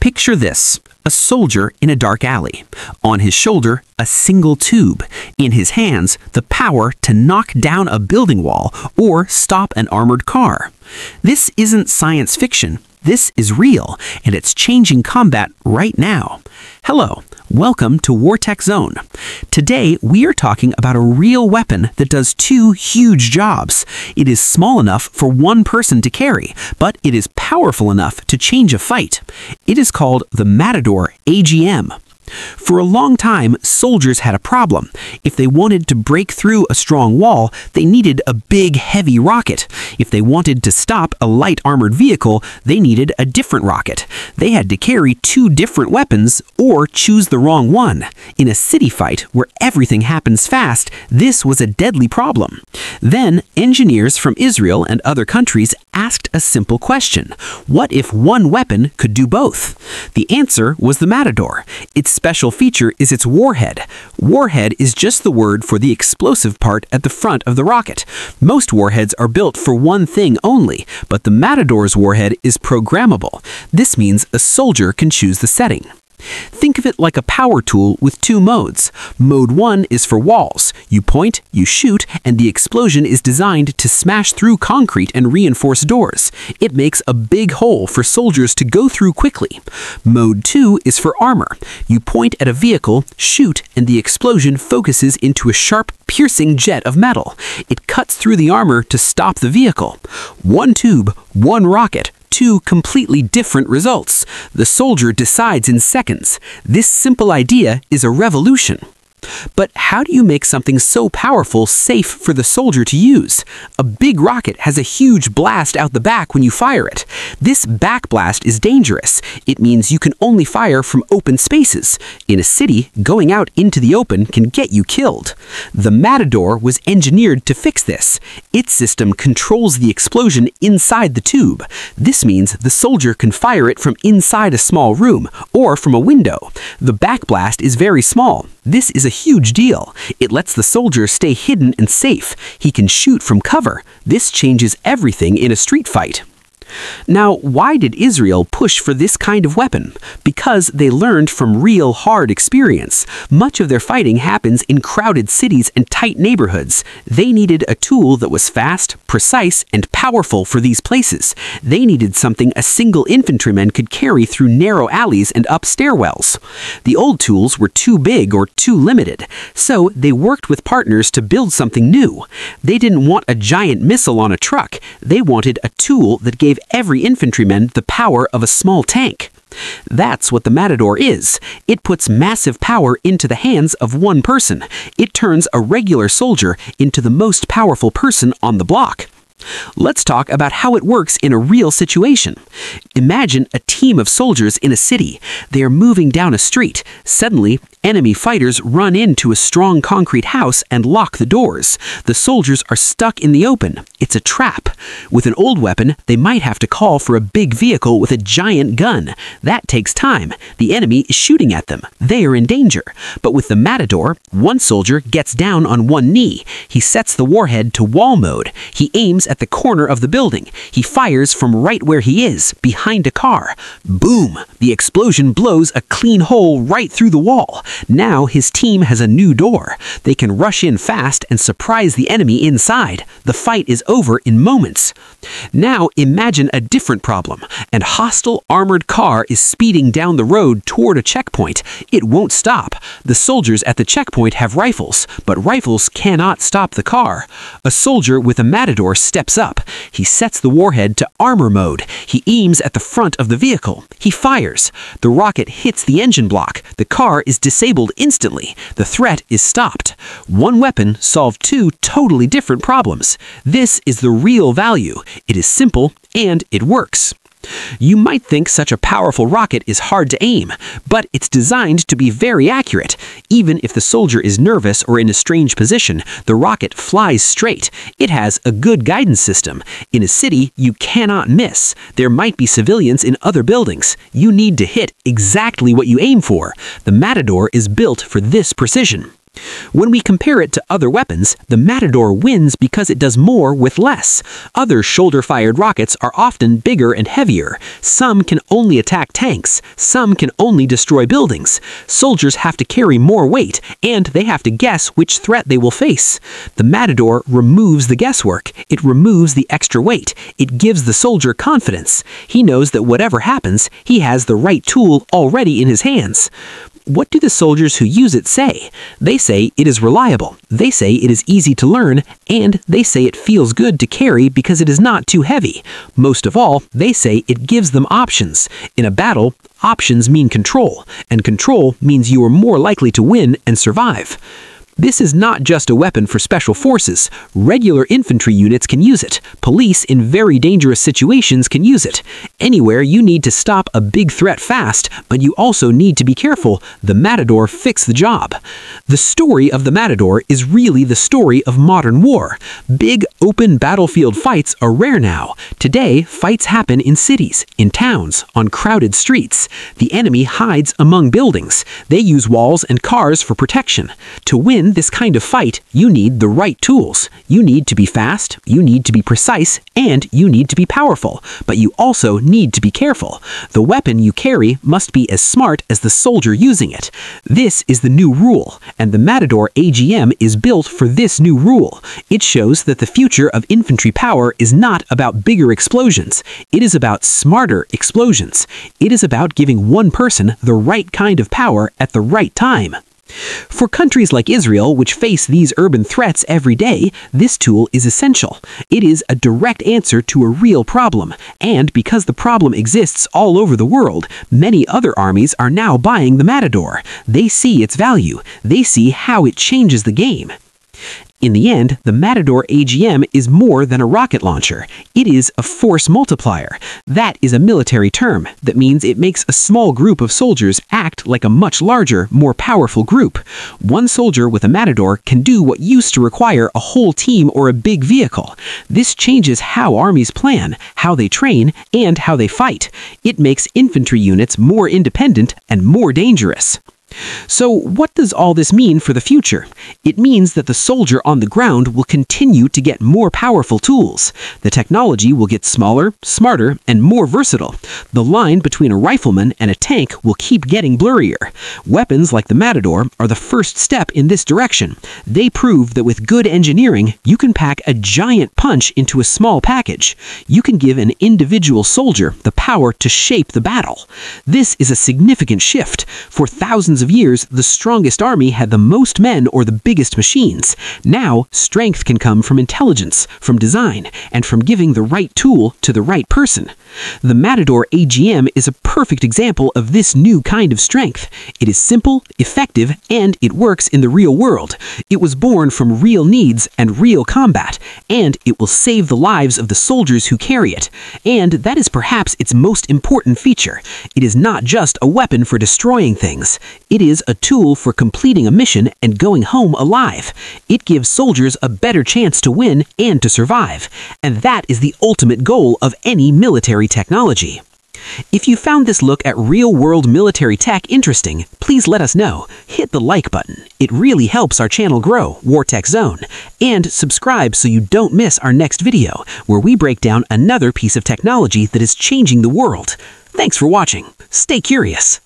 Picture this a soldier in a dark alley. On his shoulder, a single tube. In his hands, the power to knock down a building wall or stop an armored car. This isn't science fiction. This is real, and it's changing combat right now. Hello, welcome to Wartech Zone. Today, we are talking about a real weapon that does two huge jobs. It is small enough for one person to carry, but it is powerful enough to change a fight. It is called the Matador AGM. For a long time, soldiers had a problem. If they wanted to break through a strong wall, they needed a big, heavy rocket. If they wanted to stop a light armored vehicle, they needed a different rocket. They had to carry two different weapons or choose the wrong one. In a city fight where everything happens fast, this was a deadly problem. Then, engineers from Israel and other countries asked a simple question What if one weapon could do both? The answer was the Matador. Its special feature is its warhead. Warhead is just the word for the explosive part at the front of the rocket. Most warheads are built for one thing only, but the Matador's warhead is programmable. This means a soldier can choose the setting. Think of it like a power tool with two modes. Mode 1 is for walls. You point, you shoot, and the explosion is designed to smash through concrete and reinforce doors. It makes a big hole for soldiers to go through quickly. Mode 2 is for armor. You point at a vehicle, shoot, and the explosion focuses into a sharp, piercing jet of metal. It cuts through the armor to stop the vehicle. One tube, one rocket, two completely different results. The soldier decides in seconds. This simple idea is a revolution. But how do you make something so powerful safe for the soldier to use? A big rocket has a huge blast out the back when you fire it. This back blast is dangerous. It means you can only fire from open spaces. In a city, going out into the open can get you killed. The Matador was engineered to fix this. Its system controls the explosion inside the tube. This means the soldier can fire it from inside a small room or from a window. The back blast is very small. This is a huge deal. It lets the soldier stay hidden and safe. He can shoot from cover. This changes everything in a street fight. Now, why did Israel push for this kind of weapon? Because they learned from real hard experience. Much of their fighting happens in crowded cities and tight neighborhoods. They needed a tool that was fast, precise, and powerful for these places. They needed something a single infantryman could carry through narrow alleys and up stairwells. The old tools were too big or too limited, so they worked with partners to build something new. They didn't want a giant missile on a truck. They wanted a tool that gave every infantryman the power of a small tank. That's what the Matador is. It puts massive power into the hands of one person. It turns a regular soldier into the most powerful person on the block. Let's talk about how it works in a real situation. Imagine a team of soldiers in a city. They are moving down a street. Suddenly, enemy fighters run into a strong concrete house and lock the doors. The soldiers are stuck in the open. It's a trap. With an old weapon, they might have to call for a big vehicle with a giant gun. That takes time. The enemy is shooting at them. They are in danger. But with the Matador, one soldier gets down on one knee. He sets the warhead to wall mode. He aims at the corner of the building. He fires from right where he is, behind a car. Boom! The explosion blows a clean hole right through the wall. Now his team has a new door. They can rush in fast and surprise the enemy inside. The fight is over in moments. Now imagine a different problem. An hostile armored car is speeding down the road toward a checkpoint. It won't stop. The soldiers at the checkpoint have rifles, but rifles cannot stop the car. A soldier with a matador steps up. He sets the warhead to armor mode. He aims at the front of the vehicle. He fires. The rocket hits the engine block. The car is disabled instantly. The threat is stopped. One weapon solved two totally different problems. This is the real value. It is simple and it works. You might think such a powerful rocket is hard to aim, but it's designed to be very accurate. Even if the soldier is nervous or in a strange position, the rocket flies straight. It has a good guidance system. In a city, you cannot miss. There might be civilians in other buildings. You need to hit exactly what you aim for. The Matador is built for this precision. When we compare it to other weapons, the Matador wins because it does more with less. Other shoulder-fired rockets are often bigger and heavier. Some can only attack tanks. Some can only destroy buildings. Soldiers have to carry more weight, and they have to guess which threat they will face. The Matador removes the guesswork. It removes the extra weight. It gives the soldier confidence. He knows that whatever happens, he has the right tool already in his hands. What do the soldiers who use it say? They say it is reliable, they say it is easy to learn, and they say it feels good to carry because it is not too heavy. Most of all, they say it gives them options. In a battle, options mean control, and control means you are more likely to win and survive. This is not just a weapon for special forces. Regular infantry units can use it. Police in very dangerous situations can use it. Anywhere you need to stop a big threat fast, but you also need to be careful, the Matador fix the job. The story of the Matador is really the story of modern war. Big, open battlefield fights are rare now. Today, fights happen in cities, in towns, on crowded streets. The enemy hides among buildings. They use walls and cars for protection. To this kind of fight, you need the right tools. You need to be fast, you need to be precise, and you need to be powerful. But you also need to be careful. The weapon you carry must be as smart as the soldier using it. This is the new rule, and the Matador AGM is built for this new rule. It shows that the future of infantry power is not about bigger explosions. It is about smarter explosions. It is about giving one person the right kind of power at the right time. For countries like Israel, which face these urban threats every day, this tool is essential. It is a direct answer to a real problem, and because the problem exists all over the world, many other armies are now buying the Matador. They see its value. They see how it changes the game. In the end, the Matador AGM is more than a rocket launcher. It is a force multiplier. That is a military term that means it makes a small group of soldiers act like a much larger, more powerful group. One soldier with a Matador can do what used to require a whole team or a big vehicle. This changes how armies plan, how they train, and how they fight. It makes infantry units more independent and more dangerous. So, what does all this mean for the future? It means that the soldier on the ground will continue to get more powerful tools. The technology will get smaller, smarter, and more versatile. The line between a rifleman and a tank will keep getting blurrier. Weapons like the Matador are the first step in this direction. They prove that with good engineering, you can pack a giant punch into a small package. You can give an individual soldier the power to shape the battle. This is a significant shift. For thousands thousands of years, the strongest army had the most men or the biggest machines. Now, strength can come from intelligence, from design, and from giving the right tool to the right person. The Matador AGM is a perfect example of this new kind of strength. It is simple, effective, and it works in the real world. It was born from real needs and real combat, and it will save the lives of the soldiers who carry it. And that is perhaps its most important feature. It is not just a weapon for destroying things. It is a tool for completing a mission and going home alive. It gives soldiers a better chance to win and to survive. And that is the ultimate goal of any military technology. If you found this look at real-world military tech interesting, please let us know. Hit the like button. It really helps our channel grow, Wartech Zone. And subscribe so you don't miss our next video, where we break down another piece of technology that is changing the world. Thanks for watching. Stay curious.